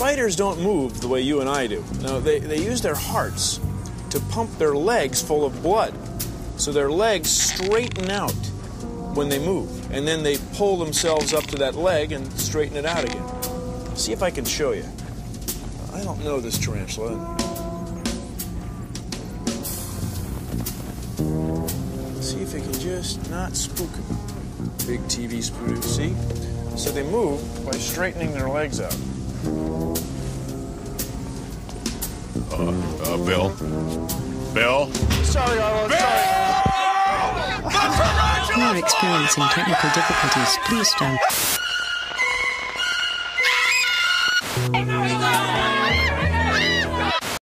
spiders don't move the way you and I do. No, they, they use their hearts to pump their legs full of blood. So their legs straighten out when they move. And then they pull themselves up to that leg and straighten it out again. See if I can show you. I don't know this tarantula. See if it can just not spook him. Big TV spook. See? So they move by straightening their legs out. Uh, uh, Bill? Bill? Sorry, Arlo. Bill! Sorry. We are experiencing technical difficulties. Please stand.